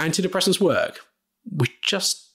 Antidepressants work. We just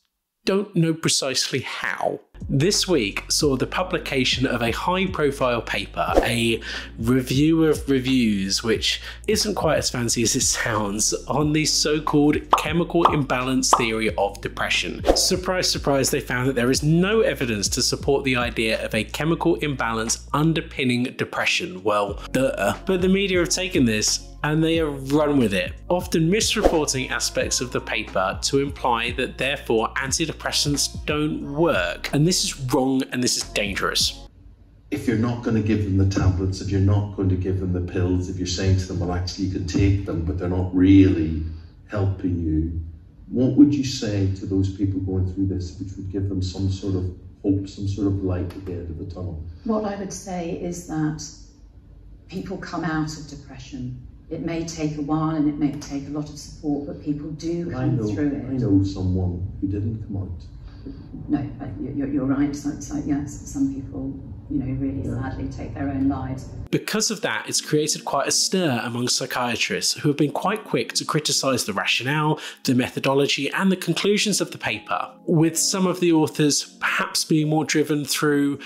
don't know precisely how. This week saw the publication of a high profile paper, a review of reviews, which isn't quite as fancy as it sounds, on the so called chemical imbalance theory of depression. Surprise, surprise, they found that there is no evidence to support the idea of a chemical imbalance underpinning depression. Well, duh. But the media have taken this and they have run with it, often misreporting aspects of the paper to imply that therefore antidepressants don't work. And this is wrong and this is dangerous. If you're not going to give them the tablets, if you're not going to give them the pills, if you're saying to them, well, actually, you can take them, but they're not really helping you, what would you say to those people going through this, which would give them some sort of hope, some sort of light at the end of the tunnel? What I would say is that people come out of depression it may take a while and it may take a lot of support, but people do come know, through it. I know someone who didn't come out. No, you're, you're right. So, so, yes, some people, you know, really yeah. sadly take their own lives. Because of that, it's created quite a stir among psychiatrists who have been quite quick to criticise the rationale, the methodology, and the conclusions of the paper, with some of the authors perhaps being more driven through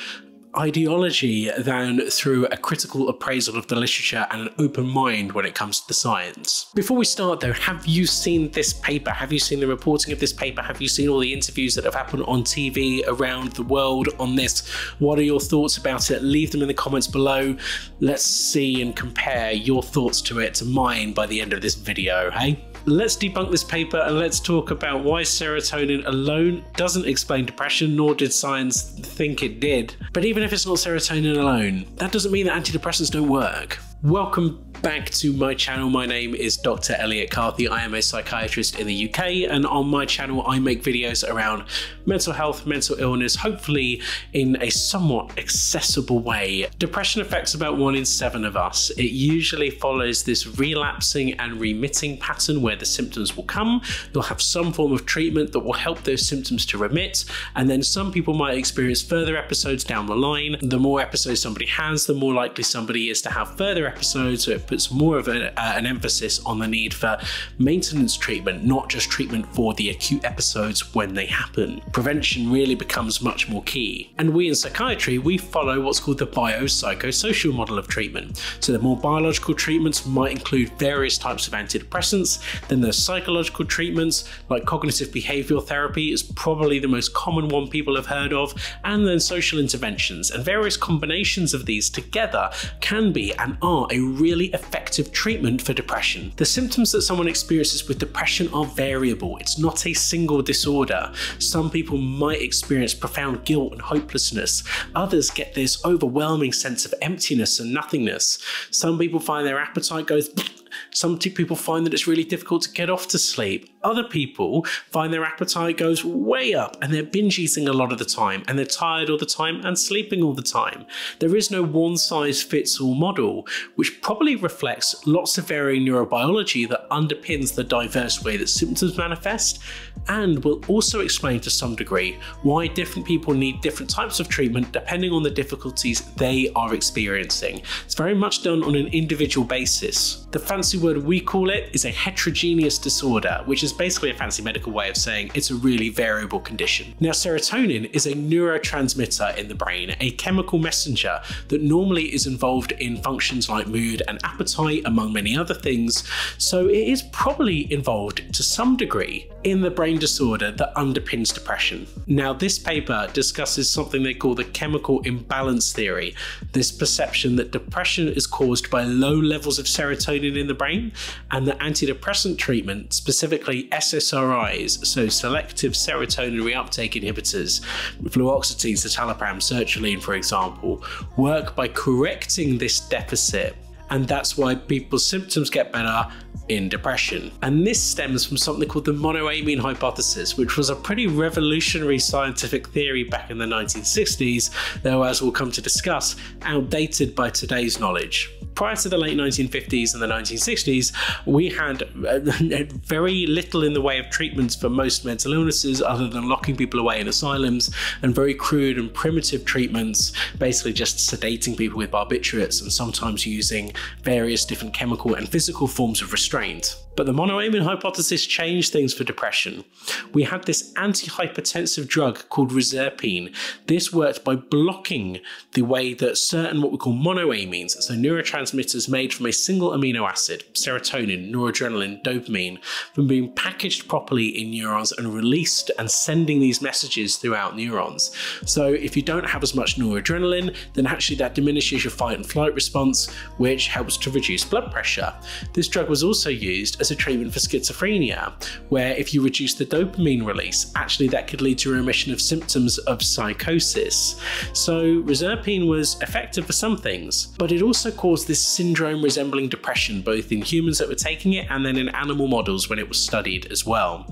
ideology than through a critical appraisal of the literature and an open mind when it comes to the science. Before we start though, have you seen this paper? Have you seen the reporting of this paper? Have you seen all the interviews that have happened on TV around the world on this? What are your thoughts about it? Leave them in the comments below. Let's see and compare your thoughts to it to mine by the end of this video, hey? Let's debunk this paper and let's talk about why serotonin alone doesn't explain depression, nor did science think it did. But even if it's not serotonin alone, that doesn't mean that antidepressants don't work. Welcome back to my channel. My name is Dr. Elliott Carthy. I am a psychiatrist in the UK, and on my channel, I make videos around mental health, mental illness, hopefully in a somewhat accessible way. Depression affects about one in seven of us. It usually follows this relapsing and remitting pattern where the symptoms will come, you'll have some form of treatment that will help those symptoms to remit, and then some people might experience further episodes down the line. The more episodes somebody has, the more likely somebody is to have further episodes, so puts more of a, uh, an emphasis on the need for maintenance treatment, not just treatment for the acute episodes when they happen. Prevention really becomes much more key. And we in psychiatry, we follow what's called the biopsychosocial model of treatment. So the more biological treatments might include various types of antidepressants, then the psychological treatments like cognitive behavioral therapy is probably the most common one people have heard of, and then social interventions and various combinations of these together can be and are a really effective treatment for depression. The symptoms that someone experiences with depression are variable. It's not a single disorder. Some people might experience profound guilt and hopelessness. Others get this overwhelming sense of emptiness and nothingness. Some people find their appetite goes some people find that it's really difficult to get off to sleep. Other people find their appetite goes way up and they're binge eating a lot of the time and they're tired all the time and sleeping all the time. There is no one size fits all model, which probably reflects lots of varying neurobiology that underpins the diverse way that symptoms manifest and will also explain to some degree why different people need different types of treatment depending on the difficulties they are experiencing. It's very much done on an individual basis. The fancy word we call it is a heterogeneous disorder, which is basically a fancy medical way of saying it's a really variable condition. Now, serotonin is a neurotransmitter in the brain, a chemical messenger that normally is involved in functions like mood and appetite, among many other things, so it is probably involved to some degree in the brain disorder that underpins depression. Now, this paper discusses something they call the chemical imbalance theory, this perception that depression is caused by low levels of serotonin in the brain, and that antidepressant treatment, specifically SSRIs, so selective serotonin reuptake inhibitors, fluoxetine, citalopram, sertraline, for example, work by correcting this deficit and that's why people's symptoms get better in depression. And this stems from something called the monoamine hypothesis, which was a pretty revolutionary scientific theory back in the 1960s, though as we'll come to discuss, outdated by today's knowledge prior to the late 1950s and the 1960s, we had uh, very little in the way of treatments for most mental illnesses other than locking people away in asylums and very crude and primitive treatments, basically just sedating people with barbiturates and sometimes using various different chemical and physical forms of restraint. But the monoamine hypothesis changed things for depression. We had this antihypertensive drug called reserpine. This worked by blocking the way that certain what we call monoamines, so neurotransmitters made from a single amino acid, serotonin, noradrenaline, dopamine, from being packaged properly in neurons and released and sending these messages throughout neurons. So if you don't have as much noradrenaline, then actually that diminishes your fight and flight response, which helps to reduce blood pressure. This drug was also used as a treatment for schizophrenia, where if you reduce the dopamine release, actually that could lead to remission of symptoms of psychosis. So reserpine was effective for some things, but it also caused this syndrome resembling depression, both in humans that were taking it and then in animal models when it was studied as well.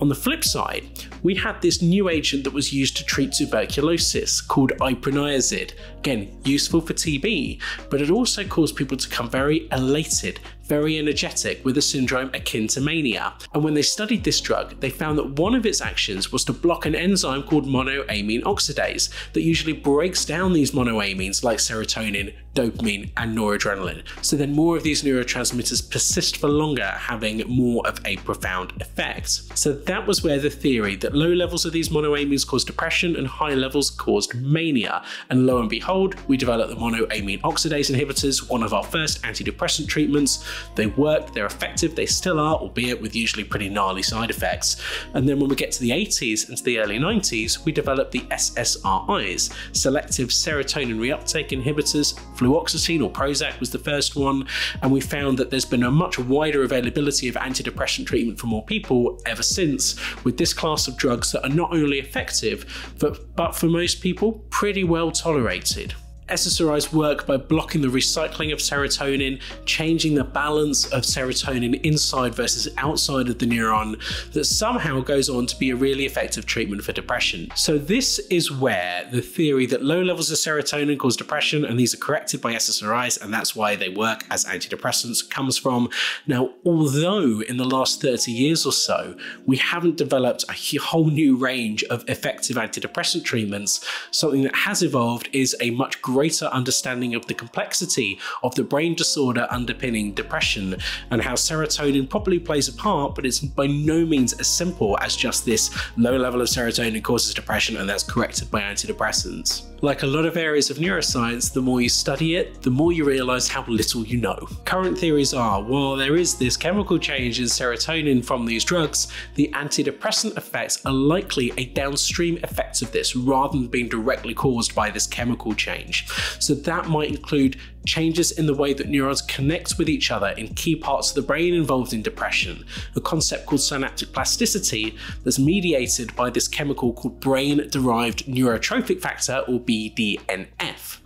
On the flip side, we had this new agent that was used to treat tuberculosis called iproniazid. Again, useful for TB, but it also caused people to become very elated very energetic with a syndrome akin to mania. And when they studied this drug, they found that one of its actions was to block an enzyme called monoamine oxidase that usually breaks down these monoamines like serotonin, dopamine, and noradrenaline. So then more of these neurotransmitters persist for longer, having more of a profound effect. So that was where the theory that low levels of these monoamines caused depression and high levels caused mania. And lo and behold, we developed the monoamine oxidase inhibitors, one of our first antidepressant treatments, they work, they're effective, they still are, albeit with usually pretty gnarly side effects. And then when we get to the 80s and to the early 90s, we developed the SSRIs, selective serotonin reuptake inhibitors. Fluoxetine or Prozac was the first one, and we found that there's been a much wider availability of antidepressant treatment for more people ever since, with this class of drugs that are not only effective, but, but for most people, pretty well tolerated. SSRIs work by blocking the recycling of serotonin, changing the balance of serotonin inside versus outside of the neuron that somehow goes on to be a really effective treatment for depression. So this is where the theory that low levels of serotonin cause depression and these are corrected by SSRIs and that's why they work as antidepressants comes from. Now, although in the last 30 years or so, we haven't developed a whole new range of effective antidepressant treatments, something that has evolved is a much greater greater understanding of the complexity of the brain disorder underpinning depression and how serotonin probably plays a part, but it's by no means as simple as just this low level of serotonin causes depression and that's corrected by antidepressants. Like a lot of areas of neuroscience, the more you study it, the more you realize how little you know. Current theories are, while there is this chemical change in serotonin from these drugs, the antidepressant effects are likely a downstream effect of this rather than being directly caused by this chemical change. So that might include changes in the way that neurons connect with each other in key parts of the brain involved in depression, a concept called synaptic plasticity that's mediated by this chemical called brain-derived neurotrophic factor or BDNF.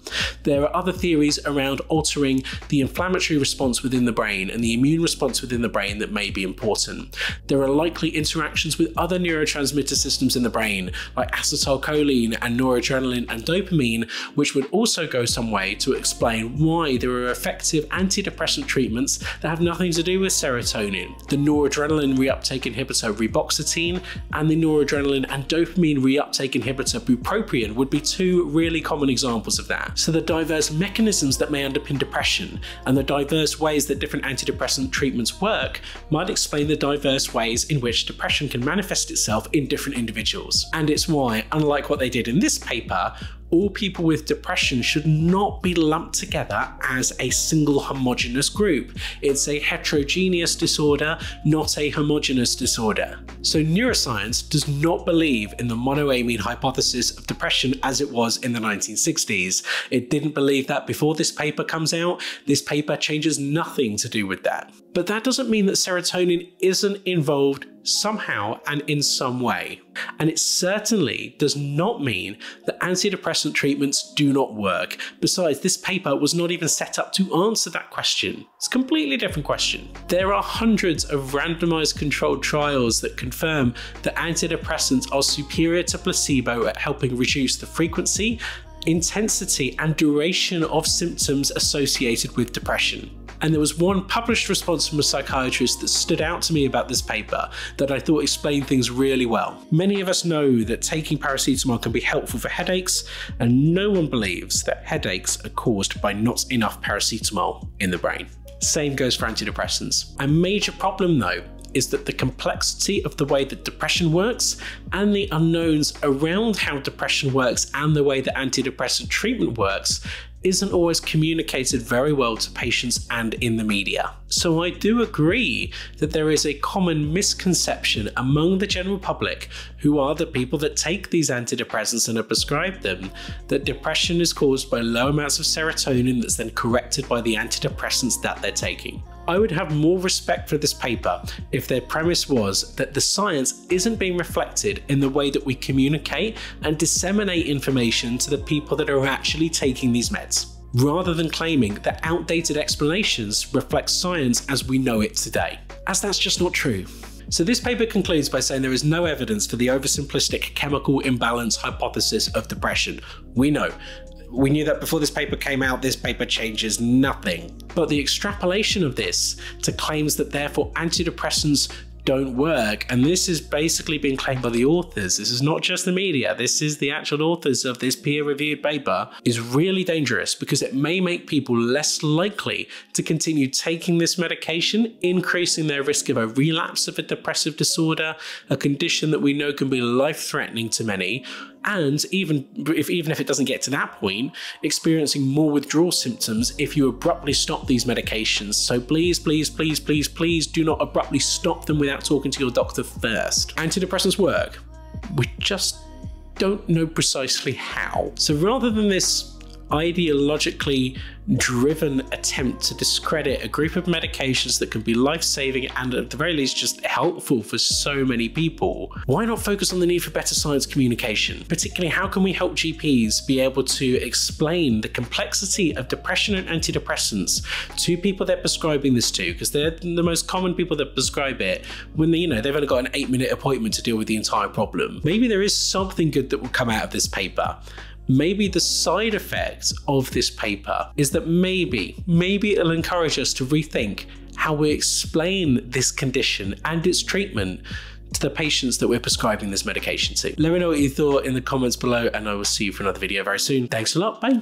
There are other theories around altering the inflammatory response within the brain and the immune response within the brain that may be important. There are likely interactions with other neurotransmitter systems in the brain, like acetylcholine and noradrenaline and dopamine, which would also go some way to explain why there are effective antidepressant treatments that have nothing to do with serotonin. The noradrenaline reuptake inhibitor reboxetine and the noradrenaline and dopamine reuptake inhibitor bupropion would be two really common examples of that. So the diverse mechanisms that may underpin depression and the diverse ways that different antidepressant treatments work might explain the diverse ways in which depression can manifest itself in different individuals. And it's why, unlike what they did in this paper, all people with depression should not be lumped together as a single homogenous group. It's a heterogeneous disorder, not a homogenous disorder. So neuroscience does not believe in the monoamine hypothesis of depression as it was in the 1960s. It didn't believe that before this paper comes out. This paper changes nothing to do with that. But that doesn't mean that serotonin isn't involved somehow and in some way. And it certainly does not mean that antidepressant treatments do not work. Besides, this paper was not even set up to answer that question. It's a completely different question. There are hundreds of randomized controlled trials that confirm that antidepressants are superior to placebo at helping reduce the frequency intensity and duration of symptoms associated with depression. And there was one published response from a psychiatrist that stood out to me about this paper that I thought explained things really well. Many of us know that taking paracetamol can be helpful for headaches, and no one believes that headaches are caused by not enough paracetamol in the brain. Same goes for antidepressants. A major problem though is that the complexity of the way that depression works and the unknowns around how depression works and the way that antidepressant treatment works isn't always communicated very well to patients and in the media. So I do agree that there is a common misconception among the general public, who are the people that take these antidepressants and are prescribed them, that depression is caused by low amounts of serotonin that's then corrected by the antidepressants that they're taking. I would have more respect for this paper if their premise was that the science isn't being reflected in the way that we communicate and disseminate information to the people that are actually taking these meds, rather than claiming that outdated explanations reflect science as we know it today, as that's just not true. So this paper concludes by saying there is no evidence for the oversimplistic chemical imbalance hypothesis of depression. We know we knew that before this paper came out, this paper changes nothing. But the extrapolation of this to claims that therefore antidepressants don't work. And this is basically being claimed by the authors. This is not just the media. This is the actual authors of this peer reviewed paper is really dangerous because it may make people less likely to continue taking this medication, increasing their risk of a relapse of a depressive disorder, a condition that we know can be life threatening to many, and even if even if it doesn't get to that point, experiencing more withdrawal symptoms if you abruptly stop these medications. So please, please, please, please, please do not abruptly stop them without talking to your doctor first. Antidepressants work. We just don't know precisely how. So rather than this ideologically driven attempt to discredit a group of medications that can be life saving and at the very least just helpful for so many people, why not focus on the need for better science communication? Particularly, how can we help GPs be able to explain the complexity of depression and antidepressants to people they're prescribing this to? Because they're the most common people that prescribe it when they, you know they've only got an eight minute appointment to deal with the entire problem. Maybe there is something good that will come out of this paper maybe the side effect of this paper is that maybe, maybe it'll encourage us to rethink how we explain this condition and its treatment to the patients that we're prescribing this medication to. Let me know what you thought in the comments below, and I will see you for another video very soon. Thanks a lot. Bye.